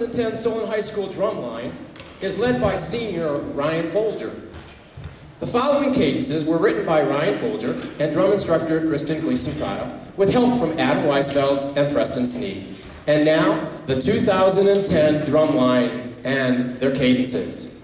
2010 Solon High School drumline is led by senior Ryan Folger. The following cadences were written by Ryan Folger and drum instructor Kristen Gleason Prado with help from Adam Weisfeld and Preston Snead. And now, the 2010 drumline and their cadences.